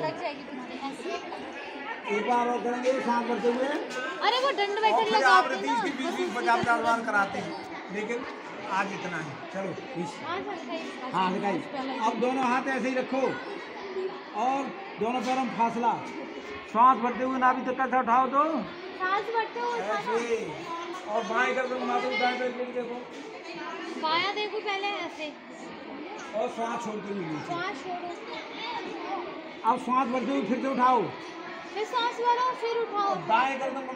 लग जाएगी तुम्हारे ऐसे एक बार और करेंगे सांस भरते हुए। अरे वो दंड तीस की बीस बीस पचास पचास बार कराते हैं। लेकिन आज इतना है। चलो बीस हाँ सर हाँ दिखाई अब दोनों हाथ ऐसे ही रखो। और दोनों पैरों में फासला। सांस भरते हुए नाभि तक कैसे उठाओ तो। सांस भरते हो ऐसे और बाएँ कर दो दाएँ पैर लेके देखो। बाया देखो पहले ऐसे। और सांस छोड़ के नीचे सांस छोड़ो। अब सांस भरते हुए फिर से उठाओ। फिर सांस भरो फिर उठाओ। दाएँ गर्दन